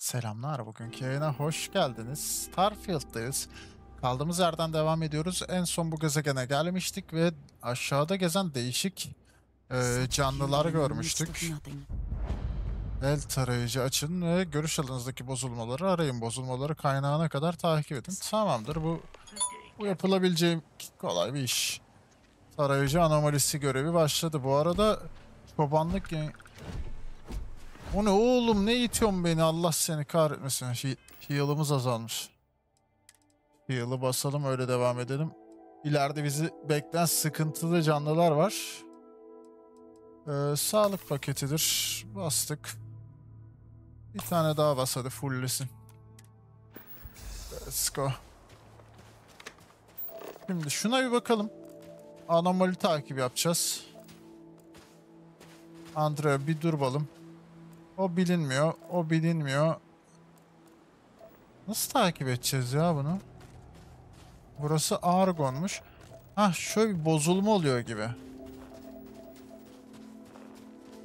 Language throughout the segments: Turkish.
Selamlar, bugünkü yayına hoş geldiniz. Starfield'dayız. Kaldığımız yerden devam ediyoruz. En son bu gezegene gelmiştik ve aşağıda gezen değişik e, canlılar görmüştük. El tarayıcı açın ve görüş alanınızdaki bozulmaları arayın. Bozulmaları kaynağına kadar takip edin. Tamamdır, bu, bu yapılabileceği kolay bir iş. Tarayıcı anomalisi görevi başladı. Bu arada çobanlık o ne oğlum ne itiyorsun beni Allah seni kahretmesin. He heal'ımız azalmış. Heal'ı basalım öyle devam edelim. İleride bizi bekleyen sıkıntılı canlılar var. Ee, sağlık paketidir. Bastık. Bir tane daha bas hadi fulllesin. Let's go. Şimdi şuna bir bakalım. Anomali takip yapacağız. Andrea bir durbalım. O bilinmiyor. O bilinmiyor. Nasıl takip edeceğiz ya bunu? Burası Argon'muş. Hah şöyle bir bozulma oluyor gibi.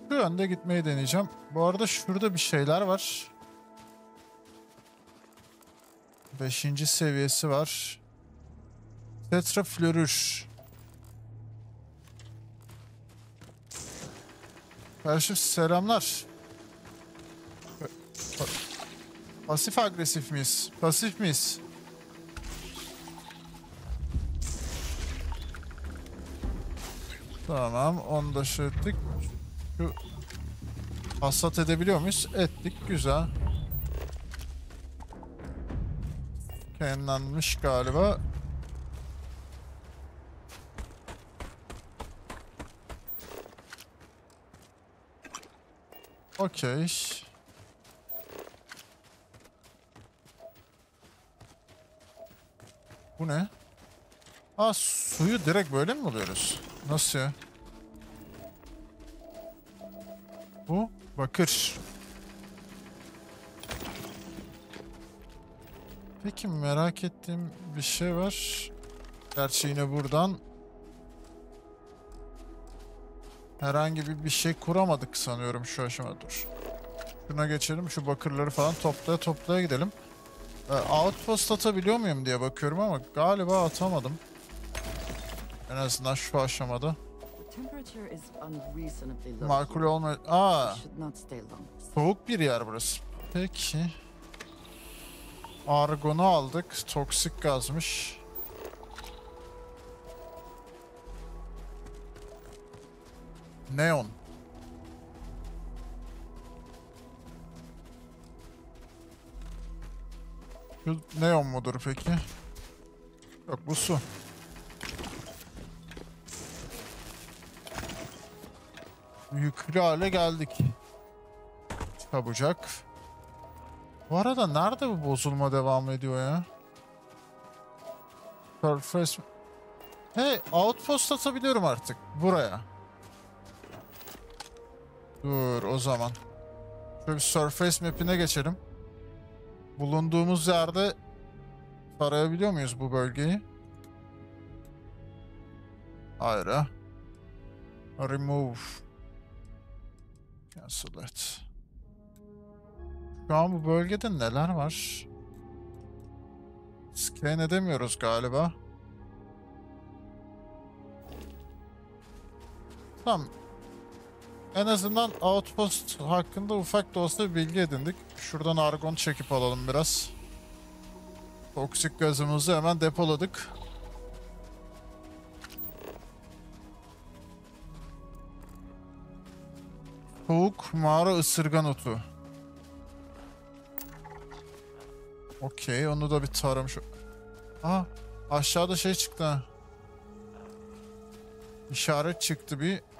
Şu yönde gitmeyi deneyeceğim. Bu arada şurada bir şeyler var. Beşinci seviyesi var. Tetraflorür. Kardeşim selamlar. Pasif agresif miyiz? Pasif miyiz? Tamam, onu da şey. Şu hasat edebiliyor muyuz? Ettik, güzel. Kenlenmiş galiba. Okey. Bu ne? Aa suyu direkt böyle mi buluyoruz? Nasıl ya? Bu bakır. Peki merak ettiğim bir şey var. Gerçi yine buradan herhangi bir, bir şey kuramadık sanıyorum şu aşamada. Dur. Şuna geçelim. Şu bakırları falan toplaya toplaya gidelim. E, outpost atabiliyor muyum diye bakıyorum ama galiba atamadım. En azından şu aşamada. Makul olma... Aa, soğuk bir yer burası. Peki. Argon'u aldık. Toksik gazmış. Neon. Şu neon mudur peki? Yok bu su. Yüklü hale geldik. Çabucak. Bu arada nerede bu bozulma devam ediyor ya? Surface... Hey outpost atabiliyorum artık. Buraya. Dur o zaman. Şöyle bir surface map'ine geçelim bulunduğumuz yerde tarayabiliyor muyuz bu bölgeyi? Hayır ha. Remove. Cancel it. Şu an bu bölgede neler var? Scan edemiyoruz galiba. Tamam. En azından Outpost hakkında ufak da olsa bir bilgi edindik. Şuradan argon çekip alalım biraz. Toksik gazımızı hemen depoladık. Soğuk mağara ısırgan otu. Okey onu da bir tarım şu. Aa aşağıda şey çıktı ha. İşaret çıktı bir.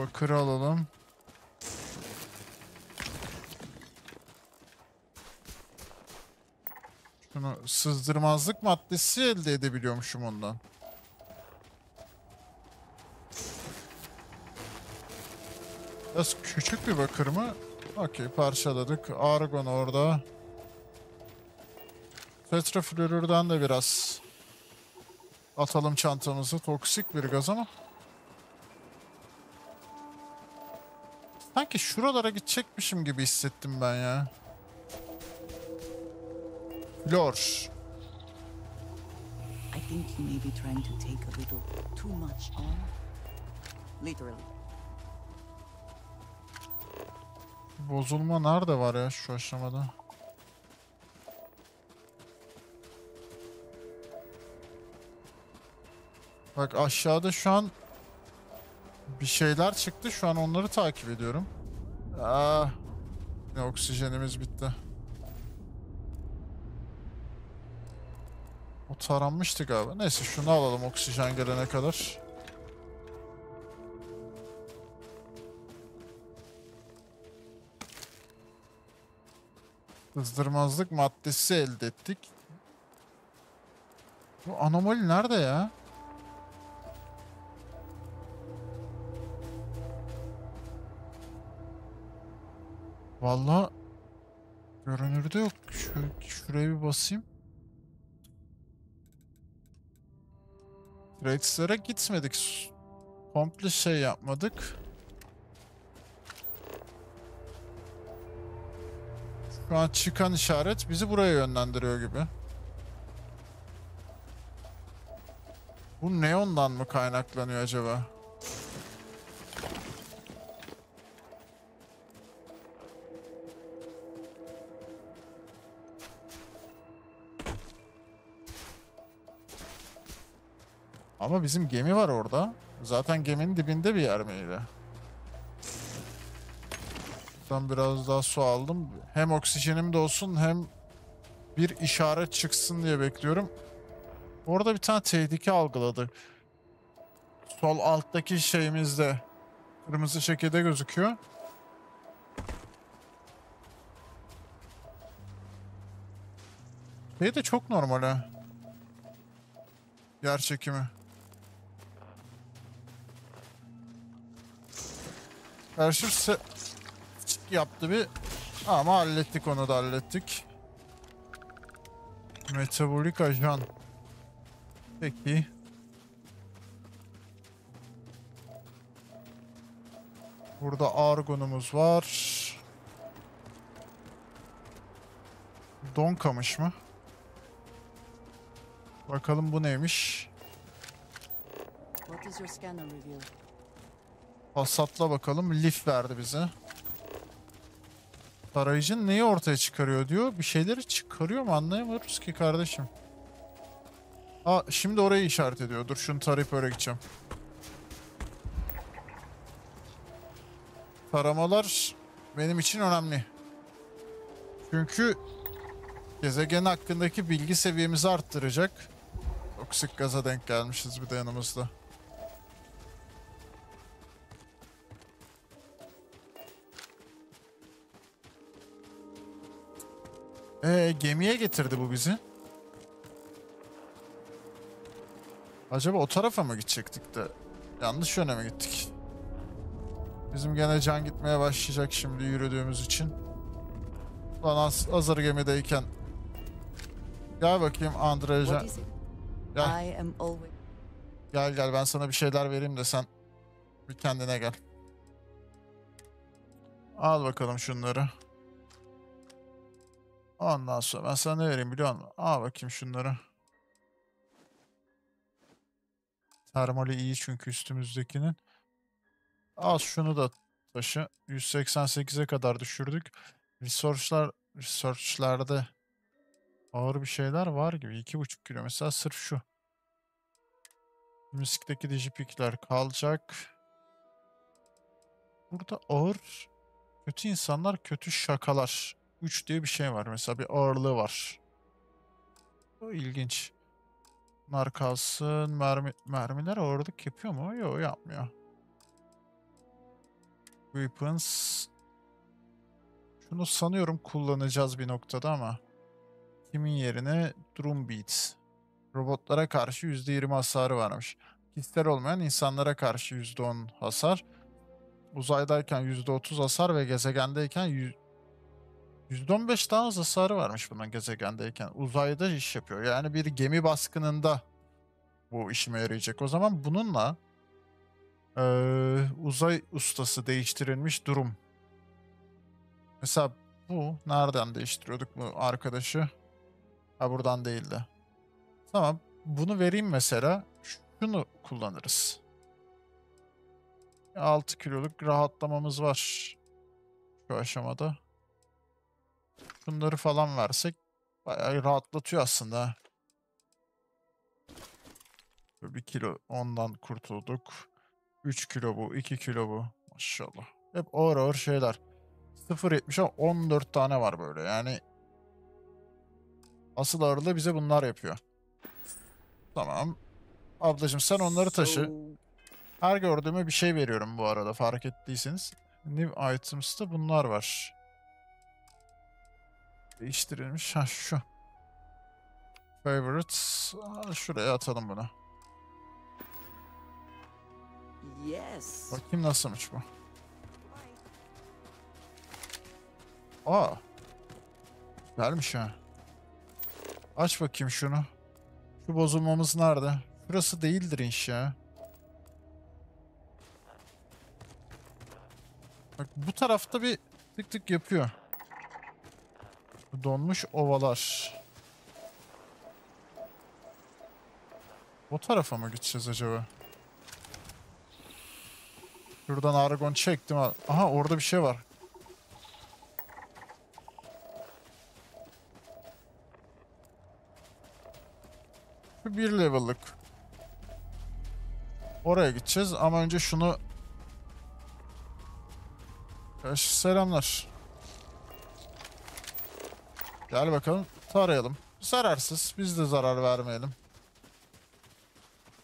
Bakır alalım. Şunu sızdırmazlık maddesi elde edebiliyormuşum ondan. Biraz küçük bir bakır mı? Okey parçaladık. Argon orada. Tetraflorürden de biraz atalım çantamızı. Toksik bir gaz ama. Sanki şuralara gidecekmişim gibi hissettim ben ya. Flor. I think he may be trying to take a little too much on. Literally. Bozulma nerede var ya şu aşamada? Bak aşağıda şu an bir şeyler çıktı. Şu an onları takip ediyorum. Aa, ne oksijenimiz bitti. O taranmıştı galiba. Neyse şunu alalım oksijen gelene kadar. Kızdırmazlık maddesi elde ettik. Bu anomali nerede ya? Vallahi görünürde yok. Şu, şuraya bir basayım. Trades'lere gitmedik. Komple şey yapmadık. Şu an çıkan işaret bizi buraya yönlendiriyor gibi. Bu neondan mı kaynaklanıyor acaba? Ama bizim gemi var orada. Zaten geminin dibinde bir yer miydi? Buradan biraz daha su aldım. Hem oksijenim de olsun hem bir işaret çıksın diye bekliyorum. Orada bir tane tehlike algıladı. Sol alttaki şeyimizde kırmızı şekilde gözüküyor. Şey de çok normal ha. Yer çekimi. Se yaptı bir ama hallettik onu da hallettik. Metabolik ajan. Peki. Burada argonumuz var. Don kamış mı? Bakalım bu neymiş? What does your scanner reveal? Passat'la bakalım. Lif verdi bize. Tarayıcı neyi ortaya çıkarıyor diyor. Bir şeyleri çıkarıyor mu anlayamıyoruz ki kardeşim. Aa şimdi orayı işaret ediyor. Dur şunu tarayıp öyle gideceğim. Taramalar benim için önemli. Çünkü gezegen hakkındaki bilgi seviyemizi arttıracak. Toksik gaza denk gelmişiz bir de yanımızda. Ee, gemiye getirdi bu bizi. Acaba o tarafa mı gidecektik de yanlış yöne mi gittik? Bizim gene can gitmeye başlayacak şimdi yürüdüğümüz için. Lan haz- hazır gemideyken. Gel bakayım Andreja. Gel, gel gel ben sana bir şeyler vereyim de sen bir kendine gel. Al bakalım şunları. Ondan sonra ben sana ne vereyim biliyor musun? Al bakayım şunları. Termali iyi çünkü üstümüzdekinin. Al şunu da taşı. 188'e kadar düşürdük. Research'lar, research'lerde ağır bir şeyler var gibi. 2,5 kilo mesela sırf şu. Müzikteki digipikler kalacak. Burada ağır kötü insanlar, kötü şakalar. 3 diye bir şey var. Mesela bir ağırlığı var. O ilginç. Bunlar kalsın. Mermi, mermiler ağırlık yapıyor mu? Yok yapmıyor. Weapons. Şunu sanıyorum kullanacağız bir noktada ama. Kimin yerine? Drum Beat. Robotlara karşı %20 hasarı varmış. Kişisel olmayan insanlara karşı %10 hasar. Uzaydayken %30 hasar ve gezegendeyken %15 daha az hasarı varmış bunun gezegendeyken. Uzayda iş yapıyor. Yani bir gemi baskınında bu işime yarayacak. O zaman bununla Ee, uzay ustası değiştirilmiş durum. Mesela bu nereden değiştiriyorduk bu arkadaşı? Ha buradan değildi. Tamam. Bunu vereyim mesela. Şunu kullanırız. 6 kiloluk rahatlamamız var. Şu aşamada. Bunları falan versek bayağı rahatlatıyor aslında. ha. 1 kilo ondan kurtulduk. 3 kilo bu, 2 kilo bu. Maşallah. Hep ağır ağır şeyler. 0.70'e 14 tane var böyle yani. Asıl ağırlığı bize bunlar yapıyor. Tamam. Ablacığım sen onları taşı. Her gördüğüme bir şey veriyorum bu arada fark ettiyseniz. New items'ta bunlar var. Değiştirilmiş. Ha şu. Favorites. Şuraya atalım bunu. yes. Bakayım nasılmış bu. Aa. Güzelmiş ha. Aç bakayım şunu. Şu bozulmamız nerede? Burası değildir inşa. Bak bu tarafta bir tık tık yapıyor. Donmuş ovalar. O tarafa mı gideceğiz acaba? Şuradan argon çektim. Aha orada bir şey var. Bir level'lık. Oraya gideceğiz ama önce şunu... Yaş, selamlar. Gel bakalım tarayalım. Zararsız. Biz de zarar vermeyelim.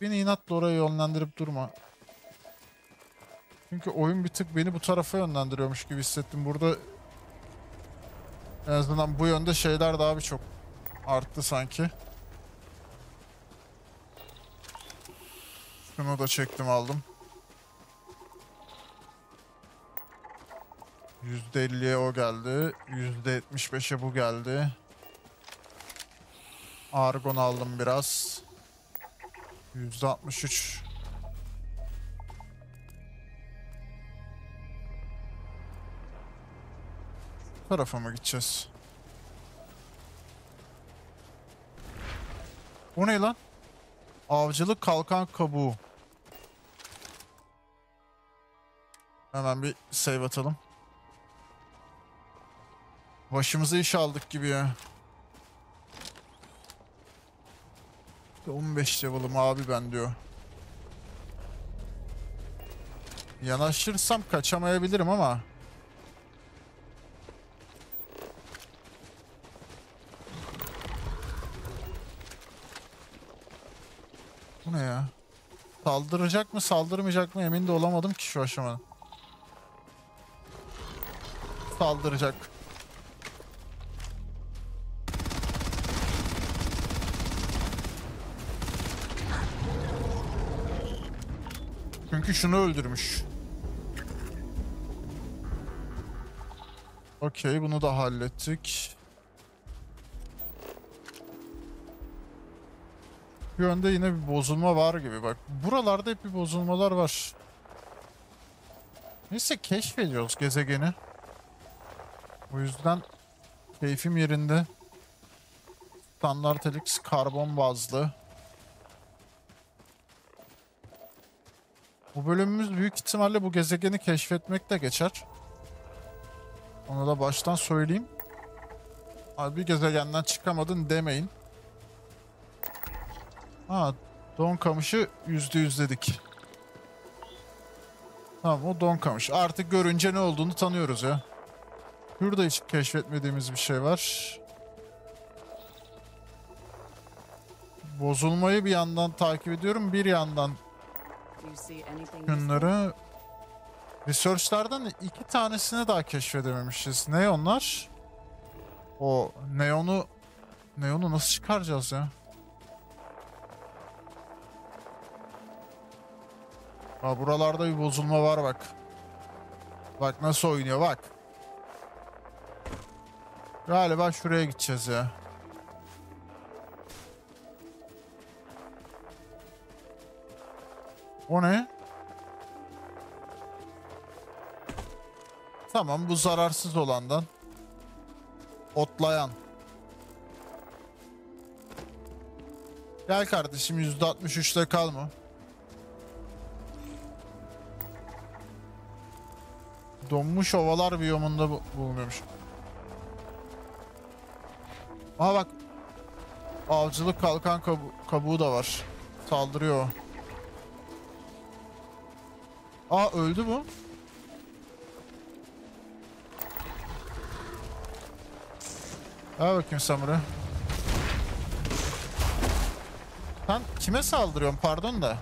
Beni inatla oraya yönlendirip durma. Çünkü oyun bir tık beni bu tarafa yönlendiriyormuş gibi hissettim. Burada en azından bu yönde şeyler daha bir çok arttı sanki. Şunu da çektim aldım. %50'ye o geldi. %75'e bu geldi. Argon aldım biraz. %63 Bu tarafa mı gideceğiz? O ne lan? Avcılık kalkan kabuğu. Hemen bir save atalım. Başımıza iş aldık gibi ya. 15 level'ım abi ben diyor. Yanaşırsam kaçamayabilirim ama. Bu ne ya? Saldıracak mı saldırmayacak mı emin de olamadım ki şu aşamada. Saldıracak. Çünkü şunu öldürmüş. Okey bunu da hallettik. Yönde yine bir bozulma var gibi bak. Buralarda hep bir bozulmalar var. Neyse keşfediyoruz gezegeni. O yüzden keyfim yerinde. Standart Helix karbon bazlı. Bu bölümümüz büyük ihtimalle bu gezegeni keşfetmekle geçer. Onu da baştan söyleyeyim. Abi bir gezegenden çıkamadın demeyin. Ha, don kamışı yüzde yüzledik. Tamam o don kamış. Artık görünce ne olduğunu tanıyoruz ya. Burada hiç keşfetmediğimiz bir şey var. Bozulmayı bir yandan takip ediyorum. Bir yandan Şunları Research'lardan iki tanesini daha keşfedememişiz. Ne onlar? O neonu neonu nasıl çıkaracağız ya? Ha buralarda bir bozulma var bak. Bak nasıl oynuyor bak. Galiba şuraya gideceğiz ya. O ne? Tamam bu zararsız olandan. Otlayan. Gel kardeşim %63'te kalma. Donmuş ovalar biyomunda bu bulunuyormuş. Aa bak. Avcılık kalkan kabu kabuğu da var. Saldırıyor o. Aa öldü bu. Al bakayım buraya. Sen kime saldırıyorsun pardon da?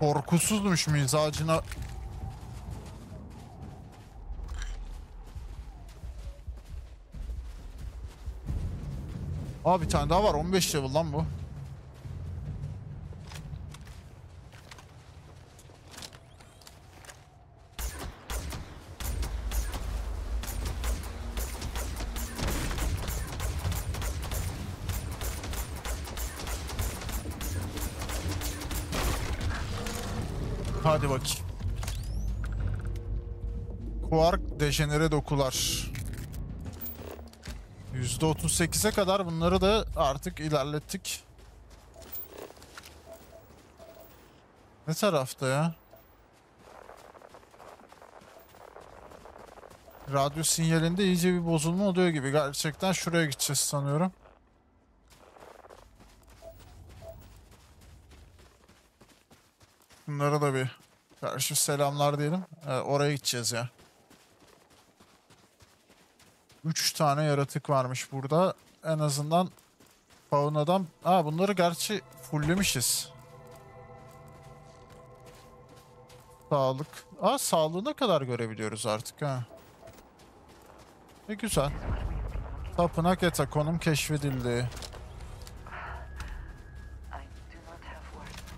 Korkusuzmuş mizacına. Aa bir tane daha var 15 level lan bu. Hadi bakayım. Quark dejenere dokular. %38'e kadar bunları da artık ilerlettik. Ne tarafta ya? Radyo sinyalinde iyice bir bozulma oluyor gibi. Gerçekten şuraya gideceğiz sanıyorum. Bunlara da bir karşı selamlar diyelim. Ee, oraya gideceğiz ya. Üç tane yaratık varmış burada. En azından faunadan... Aa bunları gerçi fulllemişiz. Sağlık. Aa sağlığına kadar görebiliyoruz artık ha. Ne güzel. Tapınak eta konum keşfedildi. I do not have words.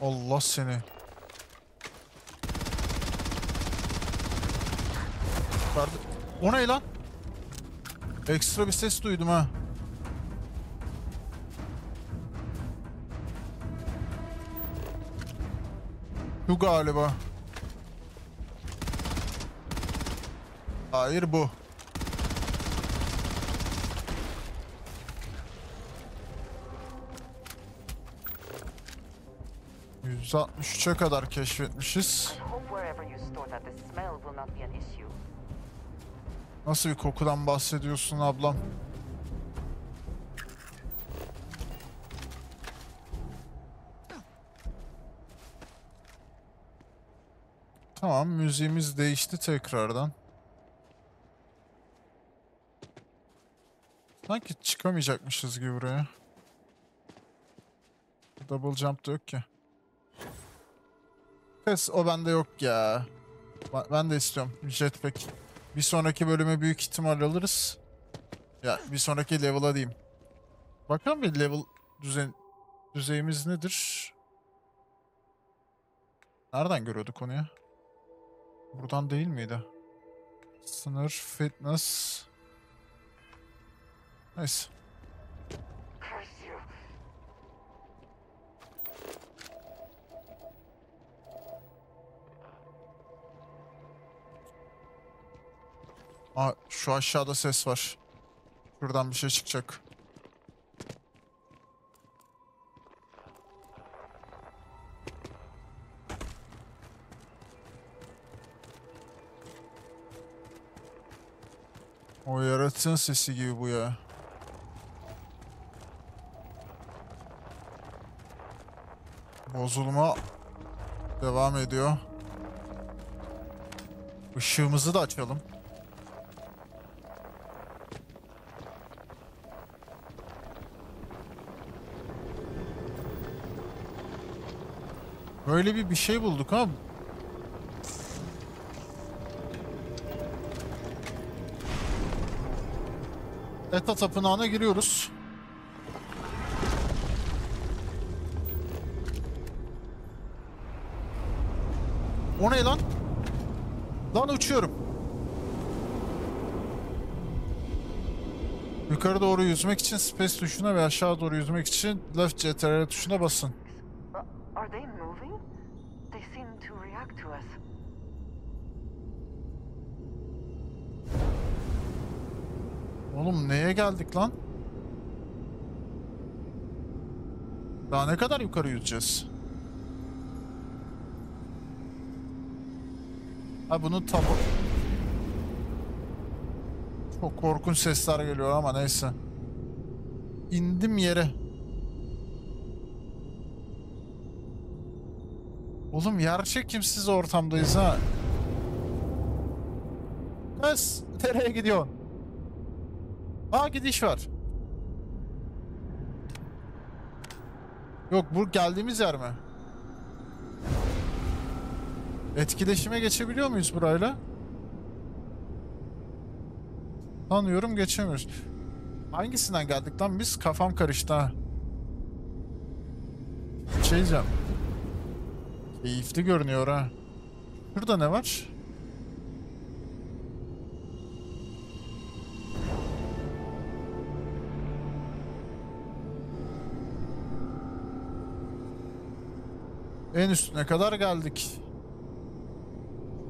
Allah seni. O ne lan? Ekstra bir ses duydum ha. Bu galiba. Hayır bu. 163'e kadar keşfetmişiz. Nasıl bir kokudan bahsediyorsun ablam? Tamam müziğimiz değişti tekrardan. Sanki çıkamayacakmışız gibi buraya. Double jump da yok ki. Kız o bende yok ya. Ben de istiyorum jetpack. Bir sonraki bölüme büyük ihtimal alırız. Ya bir sonraki level'a diyeyim. Bakalım bir level düzen düzeyimiz nedir? Nereden görüyorduk onu ya? Buradan değil miydi? Sınır, fitness. Neyse. Aa, şu aşağıda ses var. Şuradan bir şey çıkacak. O yaratığın sesi gibi bu ya. Bozulma devam ediyor. Işığımızı da açalım. Böyle bir bir şey bulduk ha. Eta tapınağına giriyoruz. O ne lan? Lan uçuyorum. Yukarı doğru yüzmek için space tuşuna ve aşağı doğru yüzmek için left CTRL tuşuna basın. React to us. Oğlum neye geldik lan? Daha ne kadar yukarı yüzeceğiz? Ha bunu tabu... Çok korkunç sesler geliyor ama neyse. İndim yere. Oğlum yer çekimsiz ortamdayız ha. Kız nereye gidiyorsun? Aa gidiş var. Yok bu geldiğimiz yer mi? Etkileşime geçebiliyor muyuz burayla? Sanıyorum geçemiyoruz. Hangisinden geldik lan biz? Kafam karıştı ha. Şey. Keyifli görünüyor ha. Şurada ne var? En üstüne kadar geldik.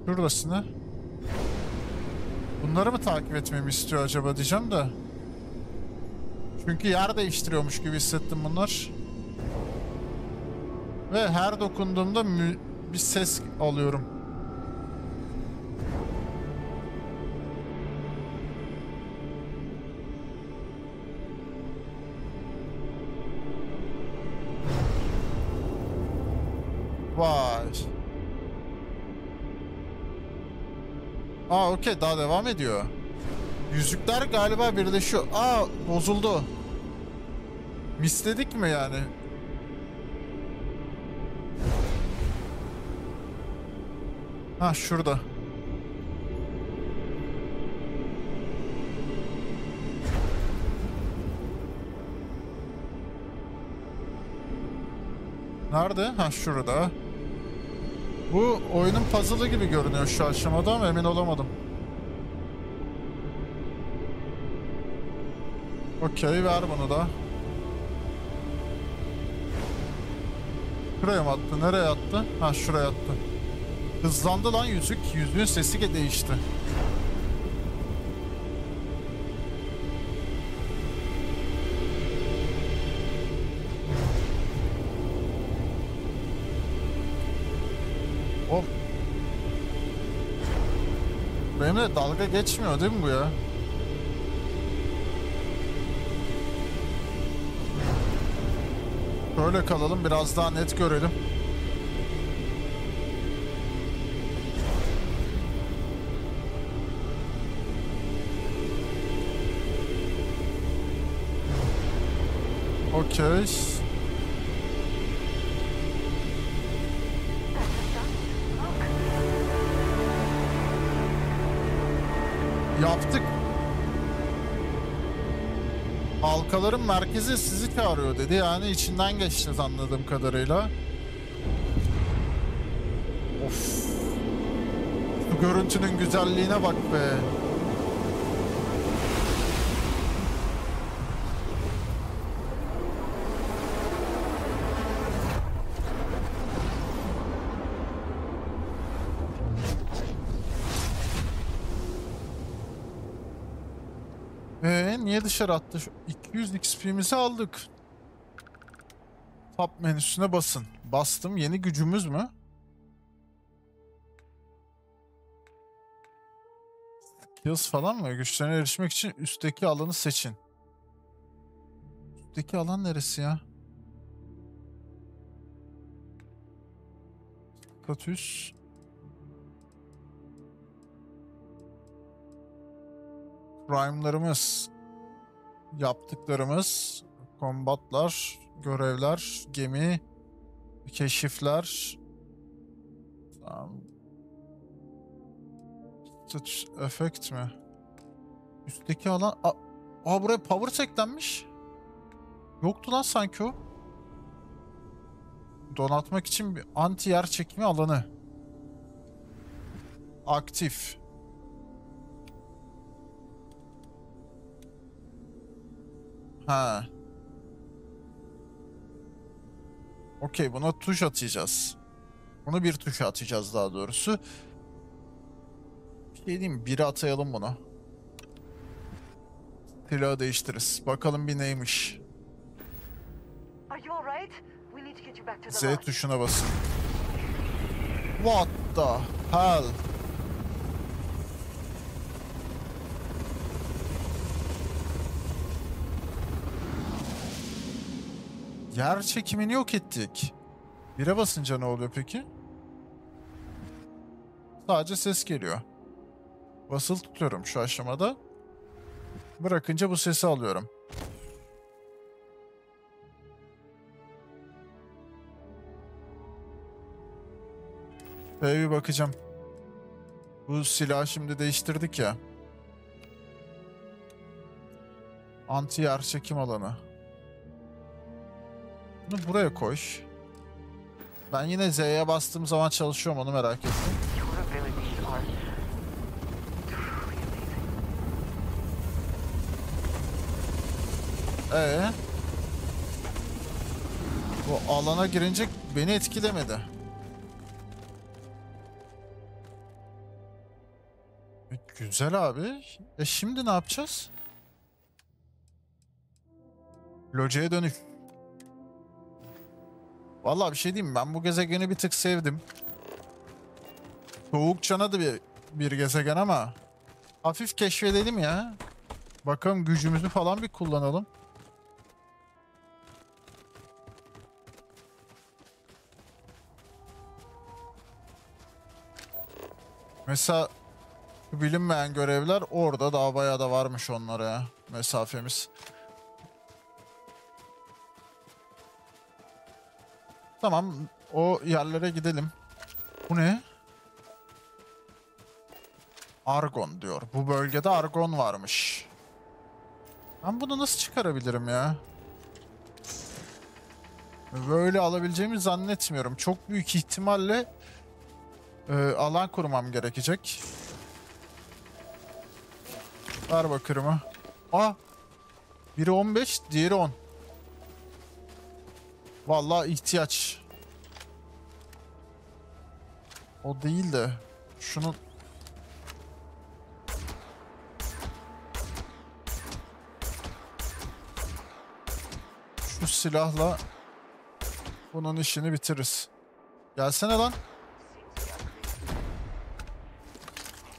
Şurası ne? Bunları mı takip etmemi istiyor acaba diyeceğim de. Çünkü yer değiştiriyormuş gibi hissettim bunlar. Ve her dokunduğumda bir ses alıyorum. Vay. Aa okey daha devam ediyor. Yüzükler galiba birleşiyor. Aa bozuldu. Misledik mi yani? Ha şurada. Nerede? Ha şurada. Bu oyunun puzzle'ı gibi görünüyor şu aşamada ama emin olamadım. Okey ver bunu da. Şuraya mı attı? Nereye attı? Ha şuraya attı. Hızlandı lan yüzük. Yüzüğün sesi değişti. Of. Benimle dalga geçmiyor değil mi bu ya? Böyle kalalım biraz daha net görelim. Okey. Yaptık. Halkaların merkezi sizi çağırıyor dedi. Yani içinden geçtiniz anladığım kadarıyla. Of. Şu görüntünün güzelliğine bak be. Niye dışarı attı? Şu 200 XP'mizi aldık. Tab menüsüne basın. Bastım. Yeni gücümüz mü? Skills falan mı? Güçlerine erişmek için üstteki alanı seçin. Üstteki alan neresi ya? Statüs. Prime'larımız, yaptıklarımız, kombatlar, görevler, gemi, keşifler, tamam. Statüs efekt mi? Üstteki alan... Aa, aa buraya power teklenmiş. Yoktu lan sanki o. Donatmak için bir anti yer çekimi alanı. Aktif. Ha. Okey buna tuş atacağız. Bunu bir tuşa atacağız daha doğrusu. Bir şey diyeyim mi? Biri atayalım bunu. Silahı değiştiririz. Bakalım bir neymiş. Z tuşuna basın. What the hell? Yer çekimini yok ettik. Bire basınca ne oluyor peki? Sadece ses geliyor. Basılı tutuyorum şu aşamada. Bırakınca bu sesi alıyorum. Şöyle bir bakacağım. Bu silahı şimdi değiştirdik ya. Anti yer çekim alanı. Bunu buraya koy. Ben yine Z'ye bastığım zaman çalışıyor mu onu merak ettim. Ee? Bu alana girince beni etkilemedi. E, Güzel abi. E şimdi ne yapacağız? Locaya dönüş. Vallahi bir şey diyeyim mi? Ben bu gezegeni bir tık sevdim. Soğuk çana da bir, bir gezegen ama hafif keşfedelim ya. Bakalım gücümüzü falan bir kullanalım. Mesela bilinmeyen görevler orada daha bayağı da varmış onlara ya mesafemiz. Tamam o yerlere gidelim. Bu ne? Argon diyor. Bu bölgede argon varmış. Ben bunu nasıl çıkarabilirim ya? Böyle alabileceğimi zannetmiyorum. Çok büyük ihtimalle e, alan kurmam gerekecek. Ver bakırımı. Aa! Biri 15, diğeri 10. Vallahi ihtiyaç. O değil de şunu şu silahla bunun işini bitiririz. Gelsene lan.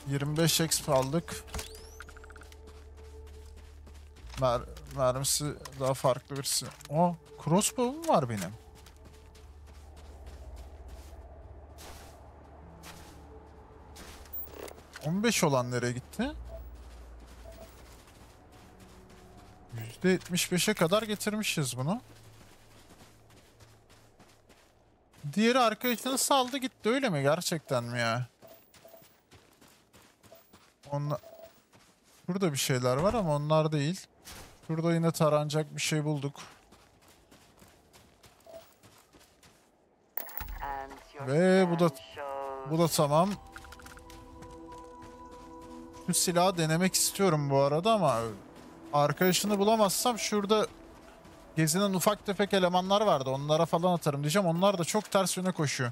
25 exp aldık. Mer mermisi daha farklı birisi. O crossbow'um var benim. ...15 olan nereye gitti? %75'e kadar getirmişiz bunu. Diğeri arkadaşını saldı gitti öyle mi? Gerçekten mi ya? Onla... Burada bir şeyler var ama onlar değil. Şurada yine taranacak bir şey bulduk. Ve bu da- Bu da tamam. Şu silahı denemek istiyorum bu arada ama arkadaşını bulamazsam şurada gezinen ufak tefek elemanlar vardı. Onlara falan atarım diyeceğim. Onlar da çok ters yöne koşuyor.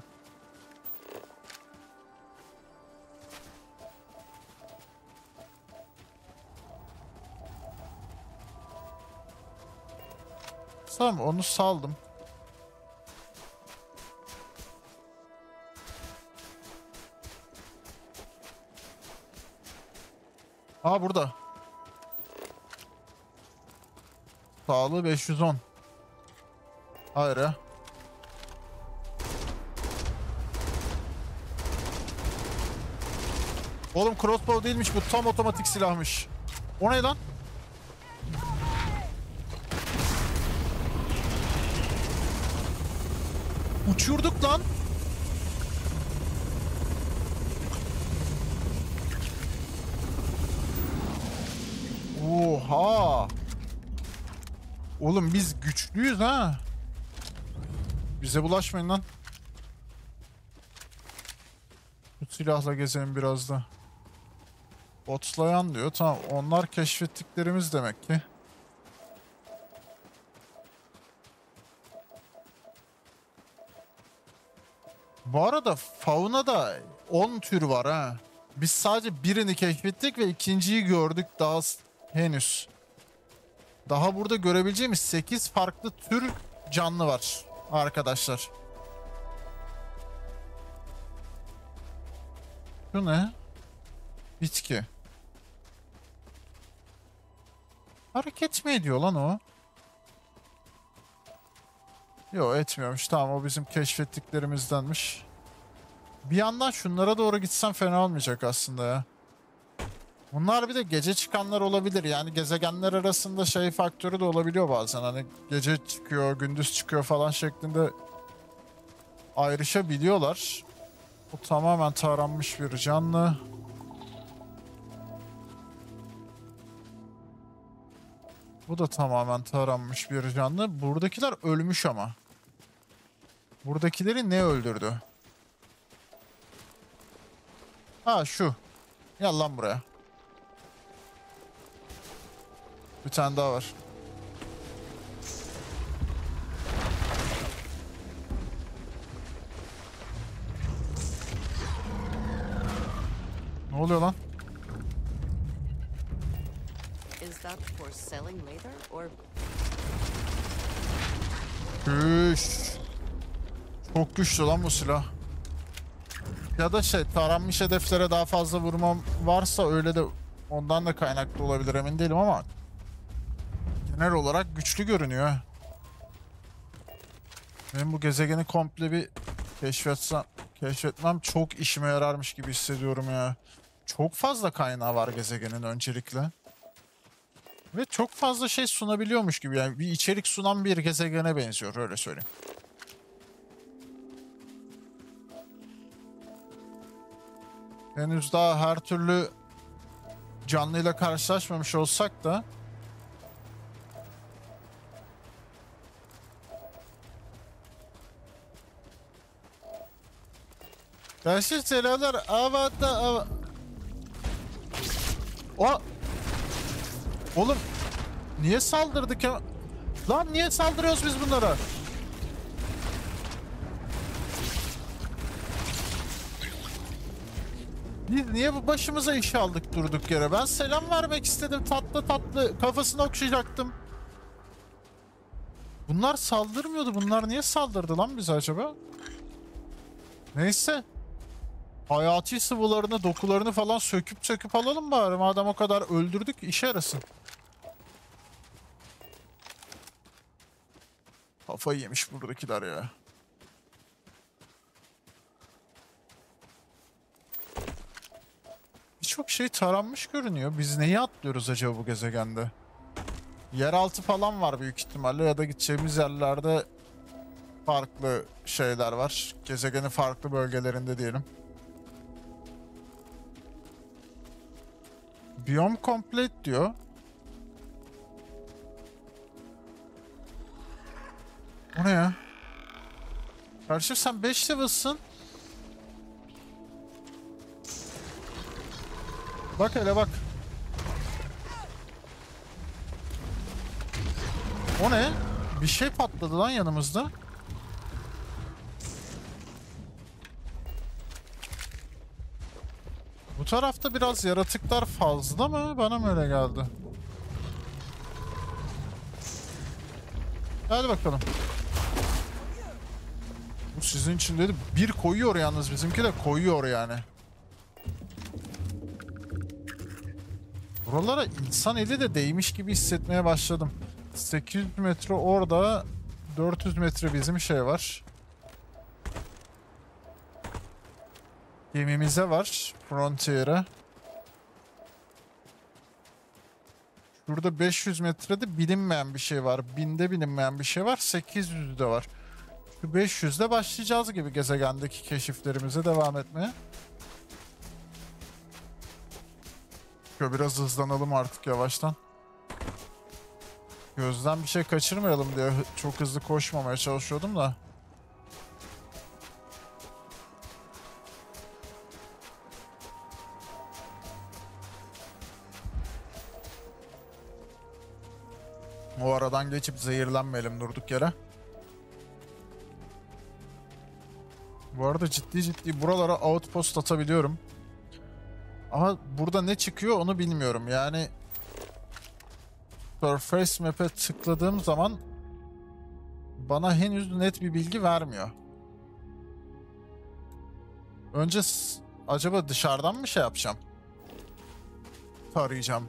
Tamam onu saldım. Aa burada. Sağlığı 510. Hayır ya. Oğlum crossbow değilmiş bu tam otomatik silahmış. O ne lan? Uçurduk lan. Oha. Oğlum biz güçlüyüz ha. Bize bulaşmayın lan. Bu silahla gezelim biraz da. Botlayan diyor. Tamam onlar keşfettiklerimiz demek ki. Bu arada faunada 10 tür var ha. Biz sadece birini keşfettik ve ikinciyi gördük daha henüz. Daha burada görebileceğimiz 8 farklı tür canlı var arkadaşlar. Şu ne? Bitki. Hareket mi ediyor lan o? Yok etmiyormuş. Tamam o bizim keşfettiklerimizdenmiş. Bir yandan şunlara doğru gitsem fena olmayacak aslında ya. Bunlar bir de gece çıkanlar olabilir. Yani gezegenler arasında şey faktörü de olabiliyor bazen. Hani gece çıkıyor, gündüz çıkıyor falan şeklinde ayrışabiliyorlar. Bu tamamen taranmış bir canlı. Bu da tamamen taranmış bir canlı. Buradakiler ölmüş ama. Buradakileri ne öldürdü? Ha şu. Gel lan buraya. Bir tane daha var. Ne oluyor lan? Is Çok güçlü lan bu silah. Ya da şey taranmış hedeflere daha fazla vurmam varsa öyle de ondan da kaynaklı olabilir emin değilim ama genel olarak güçlü görünüyor. Benim bu gezegeni komple bir keşfetsem, keşfetmem çok işime yararmış gibi hissediyorum ya. Çok fazla kaynağı var gezegenin öncelikle. Ve çok fazla şey sunabiliyormuş gibi yani bir içerik sunan bir gezegene benziyor öyle söyleyeyim. Henüz daha her türlü canlıyla karşılaşmamış olsak da Karşı selamlar avada av... O Oğlum niye saldırdık ya? Lan niye saldırıyoruz biz bunlara? Biz niye bu başımıza iş aldık durduk yere? Ben selam vermek istedim tatlı tatlı kafasını okşayacaktım. Bunlar saldırmıyordu. Bunlar niye saldırdı lan bize acaba? Neyse. Hayati sıvılarını, dokularını falan söküp söküp alalım bari. Madem o kadar öldürdük işe yarasın. Kafayı yemiş buradakiler ya. Birçok şey taranmış görünüyor. Biz neyi atlıyoruz acaba bu gezegende? Yeraltı falan var büyük ihtimalle ya da gideceğimiz yerlerde farklı şeyler var. Gezegenin farklı bölgelerinde diyelim. Biome complete diyor. O ne ya? Kardeşim sen 5 level'sın. Bak hele bak. O ne? Bir şey patladı lan yanımızda. Bu tarafta biraz yaratıklar fazla mı? Bana mı öyle geldi? Hadi bakalım. Bu sizin için dedi. Bir koyuyor yalnız bizimki de koyuyor yani. Buralara insan eli de değmiş gibi hissetmeye başladım. 800 metre orada 400 metre bizim şey var. Gemimize var. Frontier'e. Şurada 500 metrede bilinmeyen bir şey var. Binde bilinmeyen bir şey var. 800'de var. Şu 500'de başlayacağız gibi gezegendeki keşiflerimize devam etmeye. Şöyle biraz hızlanalım artık yavaştan. Gözden bir şey kaçırmayalım diye çok hızlı koşmamaya çalışıyordum da. O aradan geçip zehirlenmeyelim durduk yere. Bu arada ciddi ciddi buralara outpost atabiliyorum. Ama burada ne çıkıyor onu bilmiyorum. Yani Surface Map'e tıkladığım zaman bana henüz net bir bilgi vermiyor. Önce acaba dışarıdan mı şey yapacağım? Tarayacağım.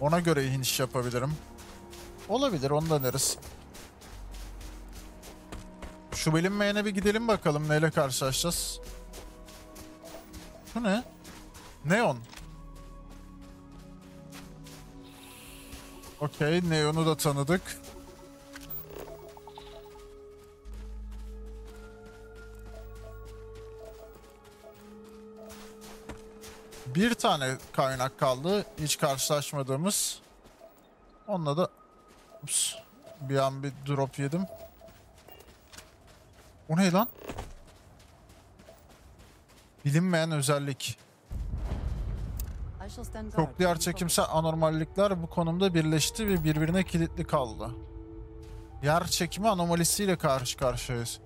Ona göre iniş yapabilirim. Olabilir onu da deriz. Şu bilinmeyene bir gidelim bakalım neyle karşılaşacağız. Bu ne? Neon. Okey, Neon'u da tanıdık. Bir tane kaynak kaldı. Hiç karşılaşmadığımız. Onunla da Ups, bir an bir drop yedim. O ne lan? Bilinmeyen özellik. Çoklu yer çekimsel anormallikler bu konumda birleşti ve birbirine kilitli kaldı. Yer çekimi anomalisiyle karşı karşıyayız.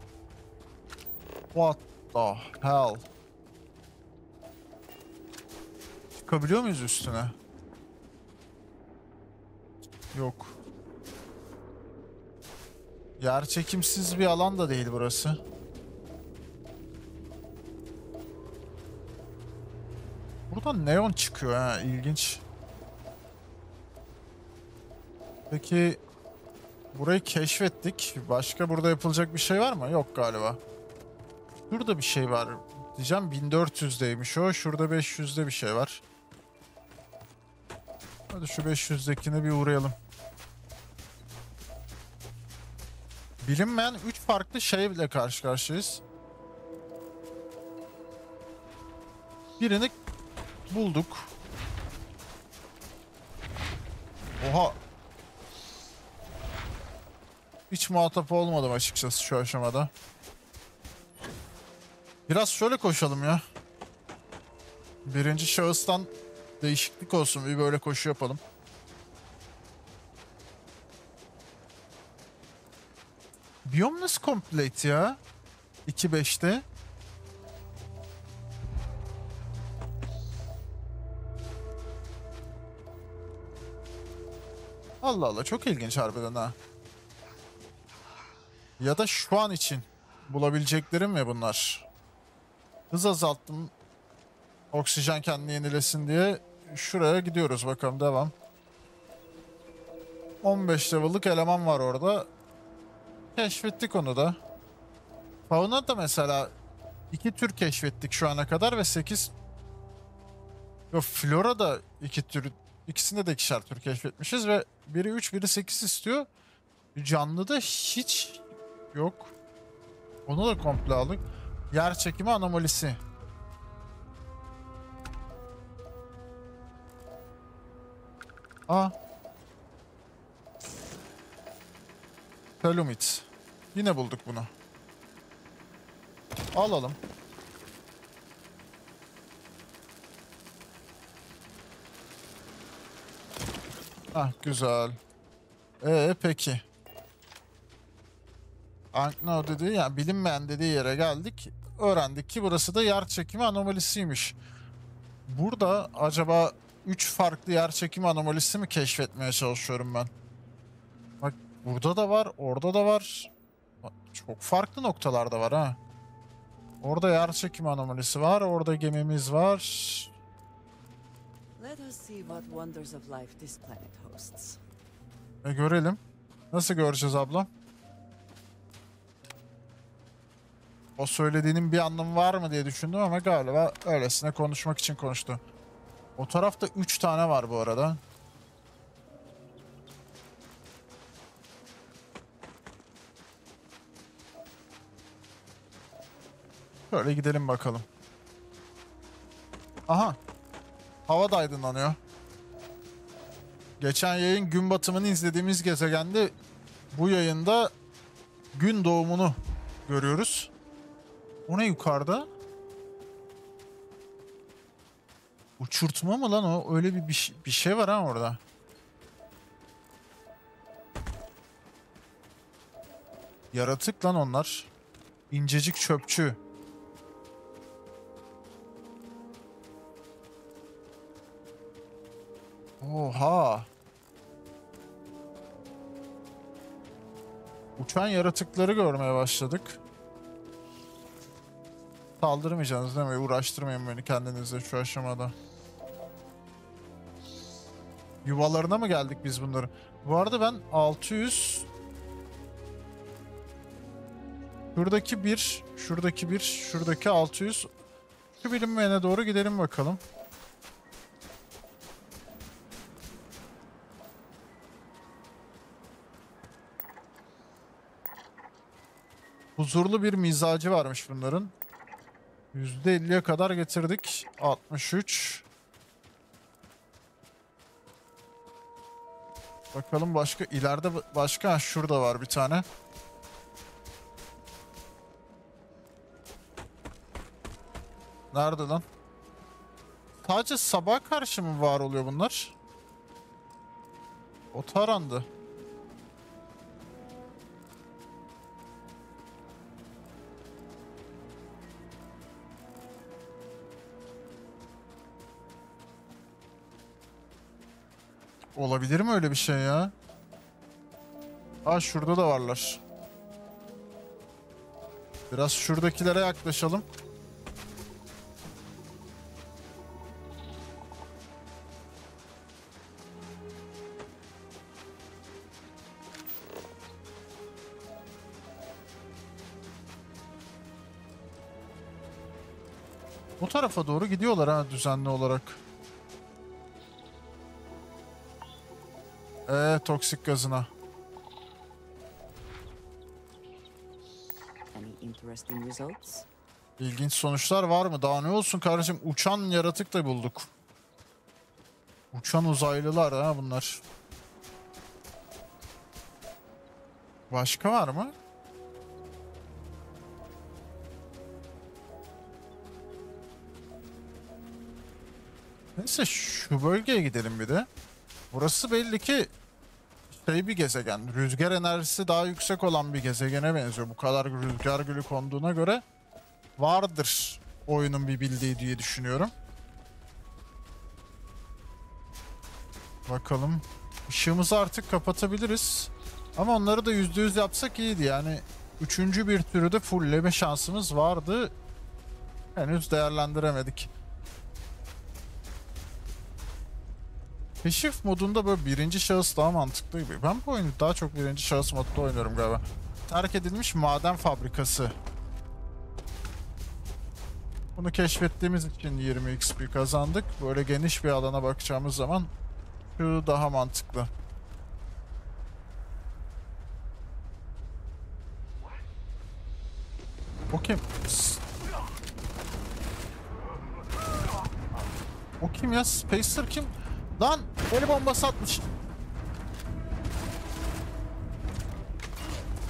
What the hell? Çıkabiliyor muyuz üstüne? Yok. Yer çekimsiz bir alan da değil burası. Buradan neon çıkıyor ha ilginç. Peki burayı keşfettik. Başka burada yapılacak bir şey var mı? Yok galiba. Şurada bir şey var. Diyeceğim 1400'deymiş o. Şurada 500'de bir şey var. Hadi şu 500'dekine bir uğrayalım. Bilinmeyen 3 farklı şeyle karşı karşıyayız. Birini bulduk. Oha. Hiç muhatap olmadım açıkçası şu aşamada. Biraz şöyle koşalım ya. Birinci şahıstan değişiklik olsun. Bir böyle koşu yapalım. Biyom nasıl complete ya? 2.5'te. Allah Allah çok ilginç harbiden ha. Ya da şu an için bulabileceklerim mi bunlar? Hız azalttım. Oksijen kendini yenilesin diye. Şuraya gidiyoruz bakalım devam. 15 level'lık eleman var orada. Keşfettik onu da. Fauna da mesela iki tür keşfettik şu ana kadar ve 8 Yok Flora da iki tür ikisinde de ikişer tür keşfetmişiz ve biri 3 biri 8 istiyor. Canlıda hiç yok. Onu da komple aldık. Yer çekimi anomalisi. Aa. Telumit. Yine bulduk bunu. Alalım. Ah güzel. Ee peki. Ankno dediği yani bilinmeyen dediği yere geldik. Öğrendik ki burası da yer çekimi anomalisiymiş. Burada acaba 3 farklı yer çekimi anomalisi mi keşfetmeye çalışıyorum ben? Bak burada da var, orada da var. Çok farklı noktalarda var ha. Orada yer çekimi anomalisi var, orada gemimiz var. Let us see what wonders of life this planet hosts. E görelim. Nasıl göreceğiz abla? O söylediğinin bir anlamı var mı diye düşündüm ama galiba öylesine konuşmak için konuştu. O tarafta 3 tane var bu arada. Şöyle gidelim bakalım. Aha. Hava da aydınlanıyor. Geçen yayın gün batımını izlediğimiz gezegende bu yayında gün doğumunu görüyoruz. O ne yukarıda? Uçurtma mı lan o? Öyle bir bir, bir şey var ha orada. Yaratık lan onlar. İncecik çöpçü. Oha. Uçan yaratıkları görmeye başladık. Saldırmayacaksınız değil mi? Uğraştırmayın beni kendinizle şu aşamada. Yuvalarına mı geldik biz bunları? Bu arada ben 600 Şuradaki bir, şuradaki bir, şuradaki 600 şu bilinmeyene doğru gidelim bakalım. Huzurlu bir mizacı varmış bunların. %50'ye kadar getirdik. 63. Bakalım başka ileride ba- başka Ha, şurada var bir tane. Nerede lan? Sadece sabah karşı mı var oluyor bunlar? O tarandı. Olabilir mi öyle bir şey ya? Aa şurada da varlar. Biraz şuradakilere yaklaşalım. Bu tarafa doğru gidiyorlar ha düzenli olarak. Ee, toksik gazına. İlginç sonuçlar var mı? Daha ne olsun kardeşim? Uçan yaratık da bulduk. Uçan uzaylılar ha bunlar. Başka var mı? Neyse şu bölgeye gidelim bir de. Burası belli ki şey bir gezegen. Rüzgar enerjisi daha yüksek olan bir gezegene benziyor. Bu kadar rüzgar gülü konduğuna göre vardır oyunun bir bildiği diye düşünüyorum. Bakalım. Işığımızı artık kapatabiliriz. Ama onları da %100 yapsak iyiydi. Yani üçüncü bir türü de fullleme şansımız vardı. Henüz değerlendiremedik. Keşif modunda böyle birinci şahıs daha mantıklı gibi. Ben bu oyunu daha çok birinci şahıs modda oynuyorum galiba. Terk edilmiş maden fabrikası. Bunu keşfettiğimiz için 20 XP kazandık. Böyle geniş bir alana bakacağımız zaman şu daha mantıklı. O kim? O kim ya? Spacer kim? Lan el bombası atmış.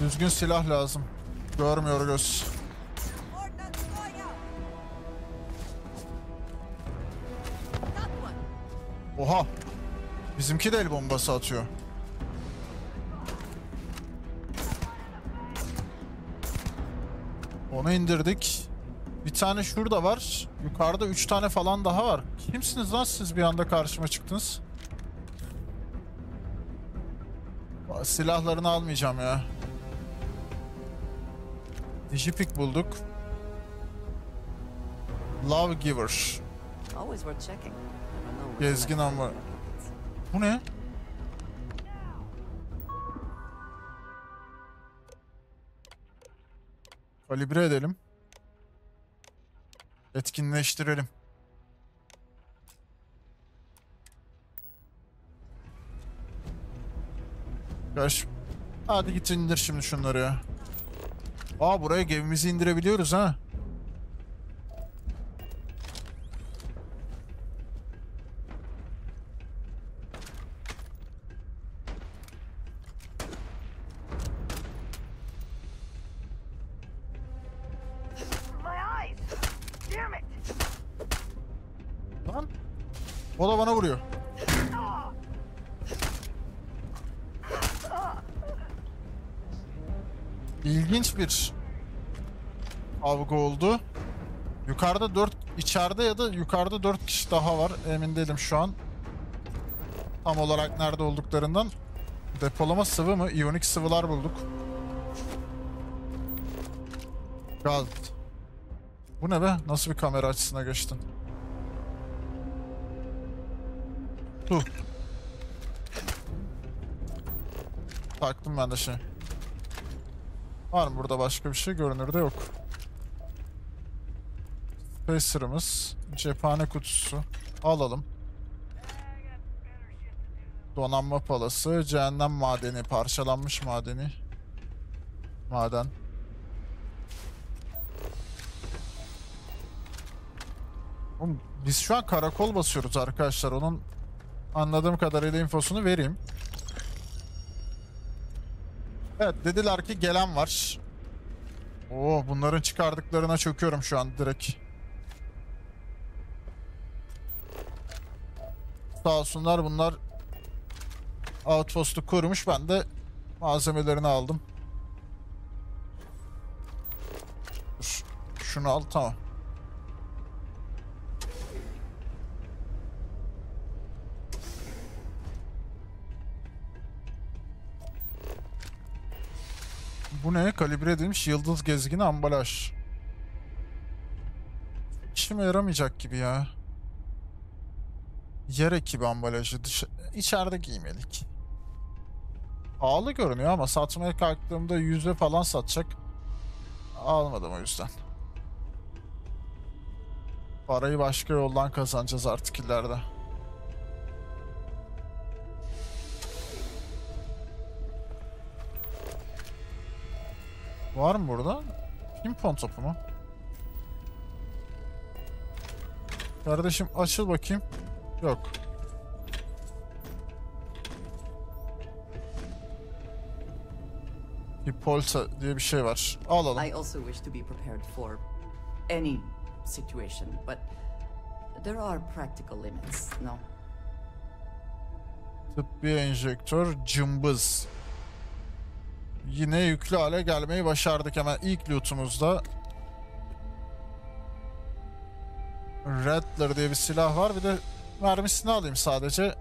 Düzgün silah lazım. Görmüyor göz. Oha. Bizimki de el bombası atıyor. Onu indirdik. Bir tane şurada var. Yukarıda üç tane falan daha var. Kimsiniz lan siz bir anda karşıma çıktınız? Silahlarını almayacağım ya. Digipik bulduk. Love Giver. Gezgin ama. Bu ne? Kalibre edelim. Etkinleştirelim. Kaç. Hadi git indir şimdi şunları ya. Aa buraya gemimizi indirebiliyoruz ha. İçeride ya da yukarıda 4 kişi daha var. Emin değilim şu an. Tam olarak nerede olduklarından. Depolama sıvı mı? İyonik sıvılar bulduk. Gaz. Bu ne be? Nasıl bir kamera açısına geçtin? Su. Taktım ben de şey. Var mı burada başka bir şey? Görünürde yok. Spacer'ımız. Cephane kutusu. Alalım. Donanma palası. Cehennem madeni. Parçalanmış madeni. Maden. Oğlum, Biz şu an karakol basıyoruz arkadaşlar. Onun anladığım kadarıyla infosunu vereyim. Evet dediler ki gelen var. Oo bunların çıkardıklarına çöküyorum şu an direkt. Sağ olsunlar bunlar outpost'u kurmuş ben de malzemelerini aldım. Şunu al tamam. Bu ne? Kalibre edilmiş yıldız gezgini ambalaj. İşime yaramayacak gibi ya. Yer ekibi ambalajı. Dış içeride giymelik. Pahalı görünüyor ama satmaya kalktığımda yüzde falan satacak. Almadım o yüzden. Parayı başka yoldan kazanacağız artık ileride. Var mı burada? Pimpon topu mu? Kardeşim açıl bakayım. Yok. Hippolyta diye bir şey var. Alalım. I also wish to be prepared for any situation, but there are practical limits, no? Tıbbi enjektör cımbız. Yine yüklü hale gelmeyi başardık hemen ilk lootumuzda. Rattler diye bir silah var. Bir de mermisini alayım sadece.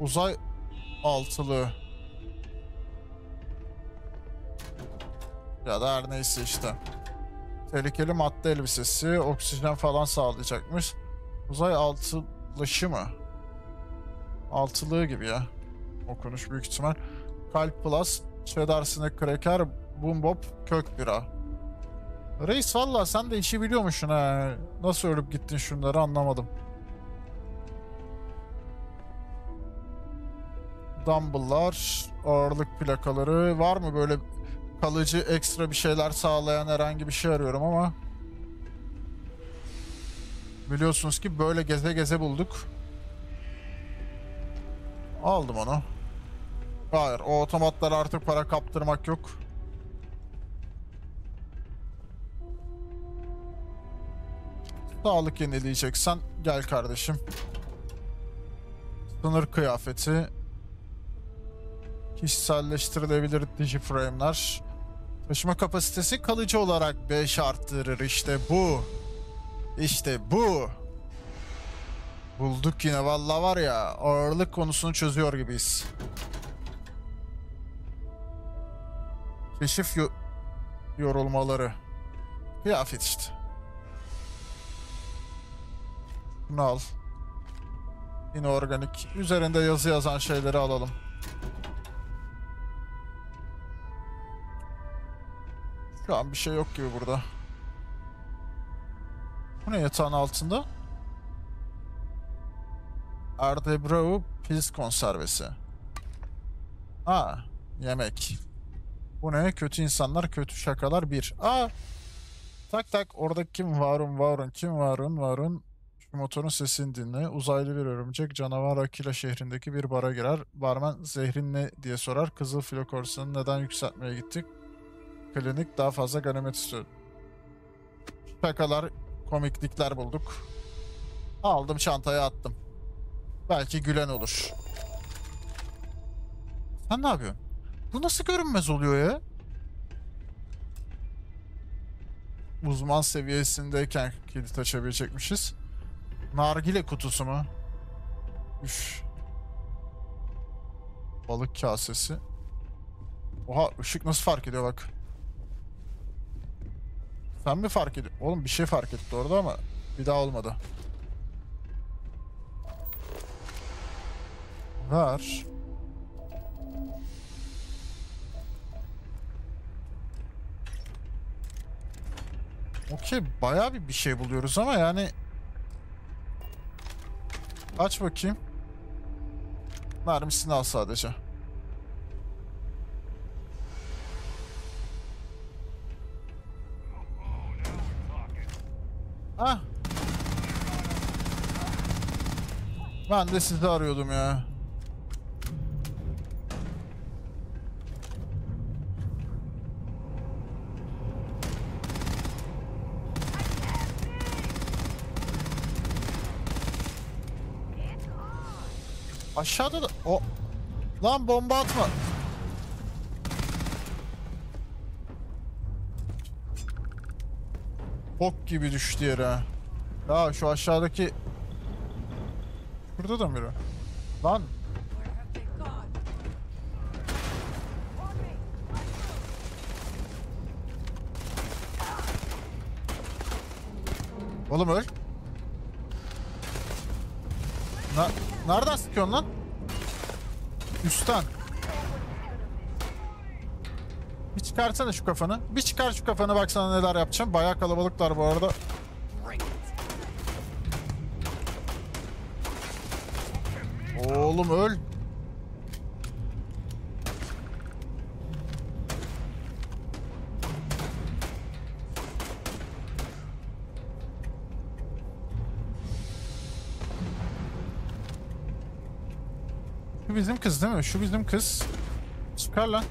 Uzay altılı. Ya da her neyse işte. Tehlikeli madde elbisesi. Oksijen falan sağlayacakmış. Uzay altılışı mı? Altılığı gibi ya. Okunuş büyük ihtimal. Kalp Plus, Cheddar Snack Cracker, Boom Bop, Kök Bira. Reis valla sen de işi biliyormuşsun ha. Nasıl ölüp gittin şunları anlamadım. Dumbbell'lar, ağırlık plakaları var mı böyle kalıcı ekstra bir şeyler sağlayan herhangi bir şey arıyorum ama biliyorsunuz ki böyle geze geze bulduk. Aldım onu. Hayır o otomatlara artık para kaptırmak yok. Sağlık yenileyeceksen gel kardeşim. Sınır kıyafeti. Kişiselleştirilebilir digiframe'ler. Taşıma kapasitesi kalıcı olarak 5 arttırır. İşte bu. İşte bu. Bulduk yine vallahi var ya ağırlık konusunu çözüyor gibiyiz. Keşif yo- yorulmaları. Kıyafet işte. Bunu al. Yine organik. Üzerinde yazı yazan şeyleri alalım. Şu an bir şey yok gibi burada. Bu ne yatağın altında? Ardebrau pils konservesi. Aa, yemek. Bu ne? Kötü insanlar, kötü şakalar bir. Aa! Tak tak orada kim varun varun kim varun varun bir motorun sesini dinle. Uzaylı bir örümcek canavar Akila şehrindeki bir bara girer. Barman zehrin ne diye sorar. Kızıl filokorsanı neden yükseltmeye gittik? Klinik daha fazla ganimet istiyor. Şakalar, komiklikler bulduk. Aldım çantaya attım. Belki gülen olur. Sen ne yapıyorsun? Bu nasıl görünmez oluyor ya? Uzman seviyesindeyken kilit açabilecekmişiz. Nargile kutusu mu? Üf. Balık kasesi. Oha ışık nasıl fark ediyor bak. Sen mi fark ediyor? Oğlum bir şey fark etti orada ama bir daha olmadı. Ver. Okey bayağı bir bir şey buluyoruz ama yani Aç bakayım. Mermisini al sadece. Ah. Ben de sizi arıyordum ya. Aşağıda da o lan bomba atma. Bok gibi düştü yere. Ya şu aşağıdaki Burada da mı biri? Lan Oğlum öl. Nereden sıkıyorsun lan? Üstten. Bir çıkarsana şu kafanı. Bir çıkar şu kafanı baksana neler yapacağım. Bayağı kalabalıklar bu arada. Oğlum öl. Şu bizim kız değil mi? Şu bizim kız. Çıkar lan.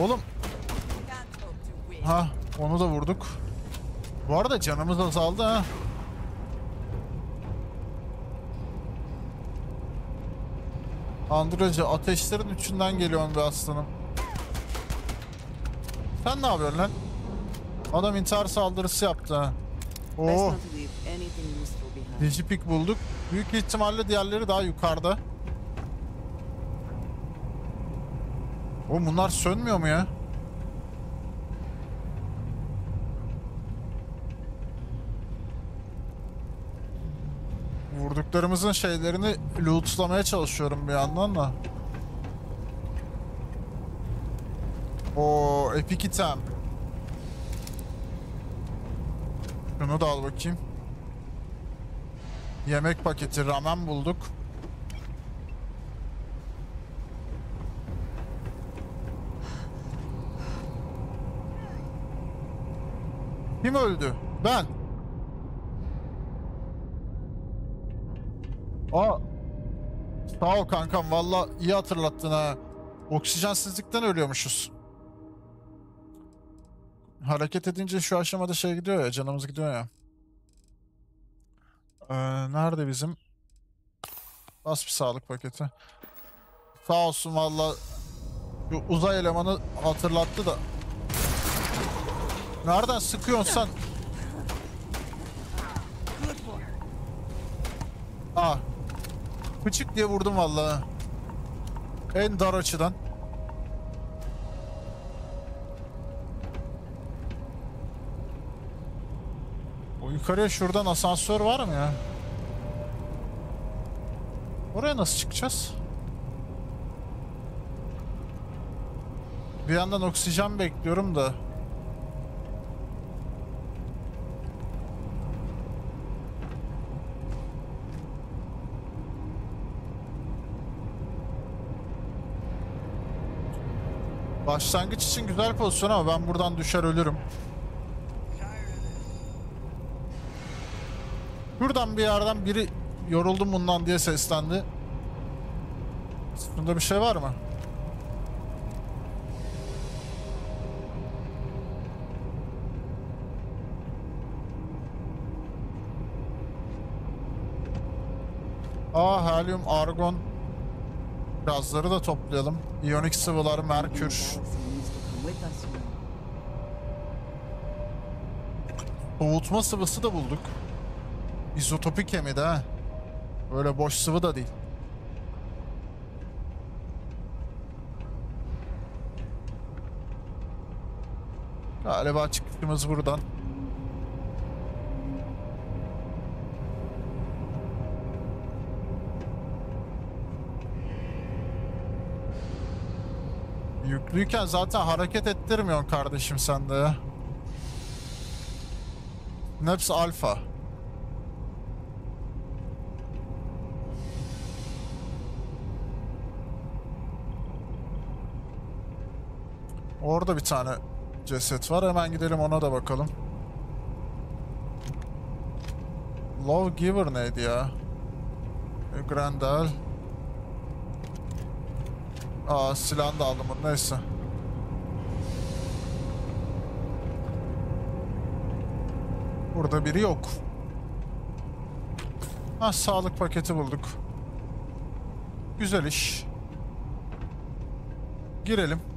Oğlum. Ha, onu da vurduk. Bu arada canımız azaldı ha. Androca ateşlerin üçünden geliyorsun be aslanım. Sen ne yapıyorsun lan? Adam intihar saldırısı yaptı Oo. Digipik bulduk. Büyük ihtimalle diğerleri daha yukarıda. O bunlar sönmüyor mu ya? Vurduklarımızın şeylerini lootlamaya çalışıyorum bir yandan da. O epic item. Şunu da al bakayım. Yemek paketi ramen bulduk. Kim öldü? Ben. Aa. Sağ ol kankam valla iyi hatırlattın ha. Oksijensizlikten ölüyormuşuz. Hareket edince şu aşamada şey gidiyor ya canımız gidiyor ya. Ee, nerede bizim? Bas bir sağlık paketi. Sağ olsun valla. Uzay elemanı hatırlattı da. Nereden sıkıyorsun sen? Aa. Pıçık diye vurdum valla. En dar açıdan. Yukarıya şuradan asansör var mı ya? Oraya nasıl çıkacağız? Bir yandan oksijen bekliyorum da. Başlangıç için güzel pozisyon ama ben buradan düşer ölürüm. Şuradan bir yerden biri yoruldum bundan diye seslendi. Bunda bir şey var mı? Aa helyum, argon gazları da toplayalım. İyonik sıvılar, merkür. Soğutma sıvısı da bulduk. İzotopik kemi de ha. Öyle boş sıvı da değil. Galiba çıkışımız buradan. Yüklüyken zaten hareket ettirmiyorsun kardeşim sen de. Hepsi alfa. Orada bir tane ceset var. Hemen gidelim ona da bakalım. Love Giver neydi ya? Grendel. Aa silahını da aldım bunu neyse. Burada biri yok. Ha sağlık paketi bulduk. Güzel iş. Girelim.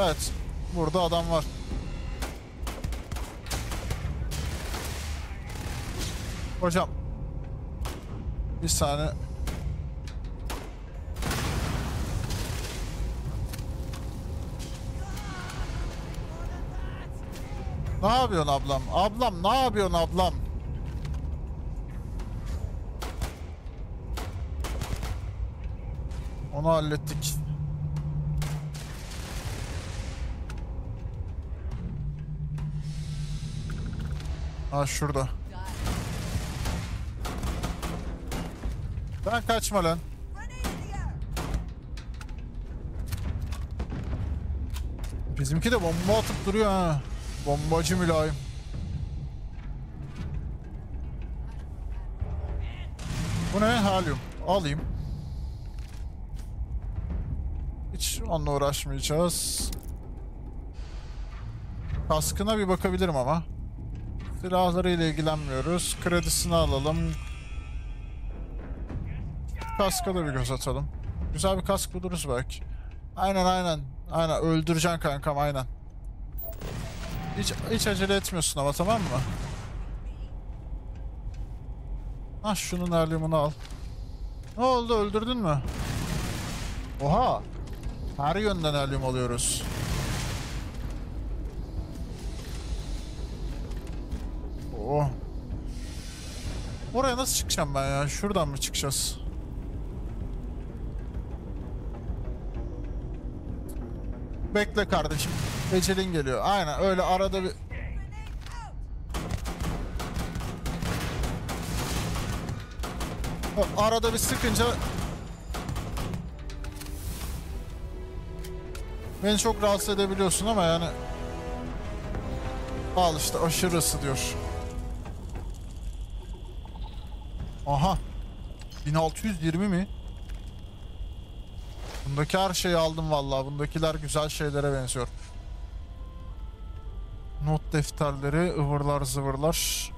Evet. Burada adam var. Hocam. Bir saniye. Ne yapıyorsun ablam? Ablam ne yapıyorsun ablam? Onu hallettik. Ha şurada. Ben kaçma lan. Bizimki de bomba atıp duruyor ha. Bombacı mülayim. Bu ne? Helyum. Alayım. Hiç onunla uğraşmayacağız. Kaskına bir bakabilirim ama. Silahlarıyla ilgilenmiyoruz. Kredisini alalım. Kaska da bir göz atalım. Güzel bir kask buluruz belki. Aynen aynen. Aynen öldüreceksin kankam aynen. Hiç, hiç acele etmiyorsun ama tamam mı? Ah şunun helyumunu al. Ne oldu öldürdün mü? Oha. Her yönden helyum alıyoruz. Nasıl çıkacağım ben ya? Şuradan mı çıkacağız? Bekle kardeşim. Ecelin geliyor. Aynen öyle arada bir... Arada bir sıkınca... Beni çok rahatsız edebiliyorsun ama yani... Al işte aşırısı diyor. Aha. 1620 mi? Bundaki her şeyi aldım vallahi. Bundakiler güzel şeylere benziyor. Not defterleri, ıvırlar zıvırlar.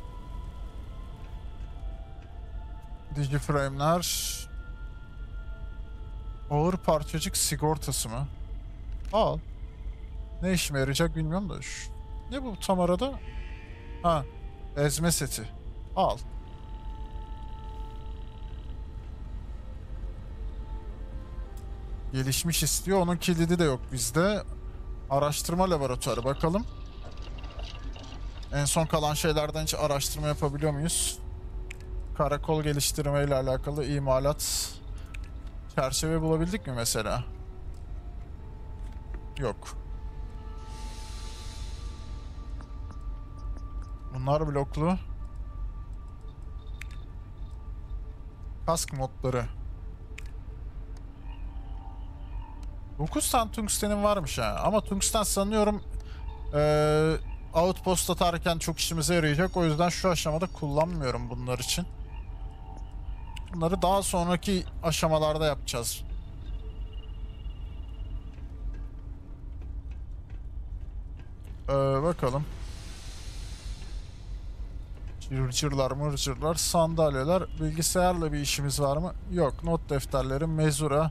Digiframe'ler. Ağır parçacık sigortası mı? Al. Ne işime yarayacak bilmiyorum da. Ne bu tam arada? Ha. Ezme seti. Al. Gelişmiş istiyor. Onun kilidi de yok bizde. Araştırma laboratuvarı bakalım. En son kalan şeylerden hiç araştırma yapabiliyor muyuz? Karakol geliştirme ile alakalı imalat çerçeve bulabildik mi mesela? Yok. Bunlar bloklu. Kask modları. 9 tane tungstenim varmış ha. Ama tungsten sanıyorum eee outpost atarken çok işimize yarayacak. O yüzden şu aşamada kullanmıyorum bunlar için. Bunları daha sonraki aşamalarda yapacağız. Ee, bakalım. Cırcırlar mırcırlar sandalyeler bilgisayarla bir işimiz var mı? Yok not defterleri mezura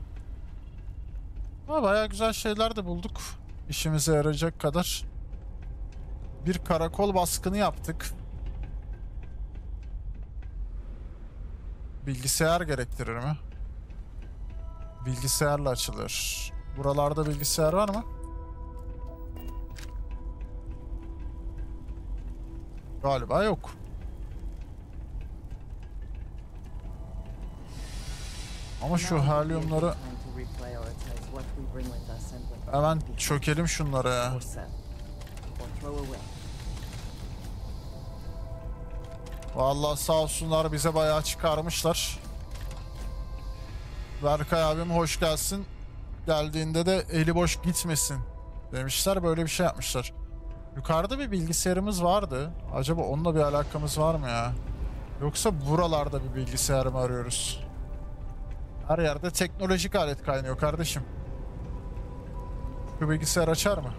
Ama bayağı güzel şeyler de bulduk işimize yarayacak kadar bir karakol baskını yaptık. Bilgisayar gerektirir mi? Bilgisayarla açılır. Buralarda bilgisayar var mı? Galiba yok. Us and what hemen çökelim şunlara ya. Vallahi sağ olsunlar bize bayağı çıkarmışlar. Berkay abim hoş gelsin. Geldiğinde de eli boş gitmesin demişler. Böyle bir şey yapmışlar. Yukarıda bir bilgisayarımız vardı. Acaba onunla bir alakamız var mı ya? Yoksa buralarda bir bilgisayar mı arıyoruz? Her yerde teknolojik alet kaynıyor kardeşim. Şu bilgisayar açar mı?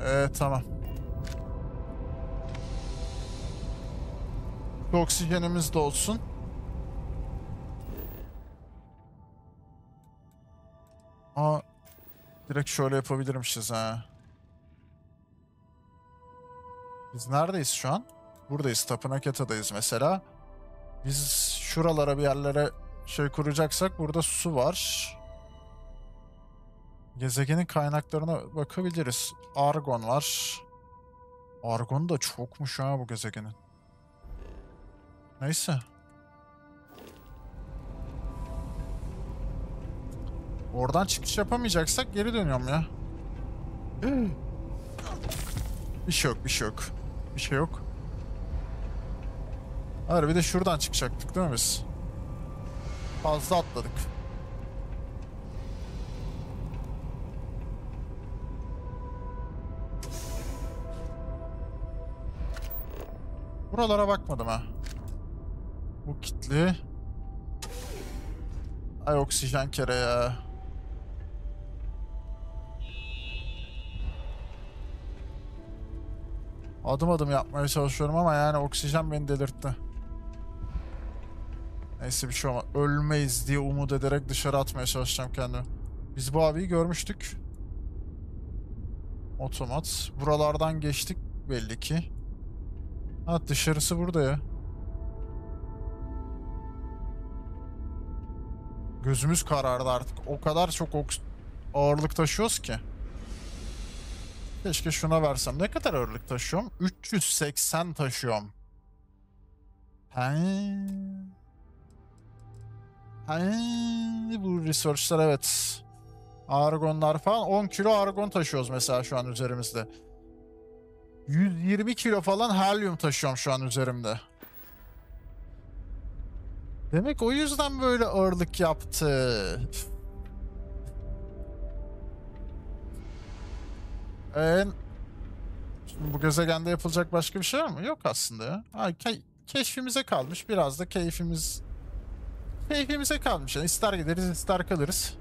Ee, tamam. Bir Oksijenimiz de olsun. Direkt şöyle yapabilirmişiz ha. Biz neredeyiz şu an? Buradayız. Tapınak Yata'dayız mesela. Biz şuralara bir yerlere şey kuracaksak burada su var. Gezegenin kaynaklarına bakabiliriz. Argon var. Argon da çokmuş ha bu gezegenin. Neyse. Oradan çıkış yapamayacaksak geri dönüyorum ya. bir şey yok, bir şey yok. Bir şey yok. Hayır bir de şuradan çıkacaktık değil mi biz? Fazla atladık. Buralara bakmadım ha. Bu kitli. Ay oksijen kere ya. Adım adım yapmaya çalışıyorum ama yani oksijen beni delirtti. Neyse bir şey olmaz. Ölmeyiz diye umut ederek dışarı atmaya çalışacağım kendimi. Biz bu abiyi görmüştük. Otomat. Buralardan geçtik belli ki. Ha dışarısı burada ya. Gözümüz karardı artık. O kadar çok ağırlık taşıyoruz ki. Keşke şuna versem. Ne kadar ağırlık taşıyorum? 380 taşıyorum. He. He. Bu researchlar evet. Argonlar falan 10 kilo argon taşıyoruz mesela şu an üzerimizde. 120 kilo falan helyum taşıyorum şu an üzerimde. Demek o yüzden böyle ağırlık yaptı. Ee, şimdi bu gezegende yapılacak başka bir şey var mı? Yok aslında ya. Ha, ke- keşfimize kalmış. Biraz da keyfimiz... Keyfimize kalmış. Yani ister gideriz ister kalırız.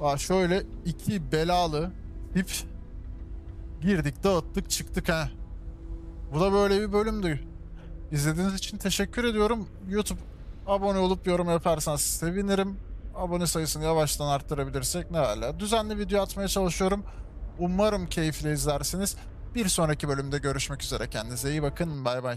Aa, şöyle iki belalı tip girdik dağıttık çıktık ha. Bu da böyle bir bölümdü. İzlediğiniz için teşekkür ediyorum. YouTube abone olup yorum yaparsanız sevinirim. Abone sayısını yavaştan arttırabilirsek ne hala. Düzenli video atmaya çalışıyorum. Umarım keyifle izlersiniz. Bir sonraki bölümde görüşmek üzere. Kendinize iyi bakın. Bay bay.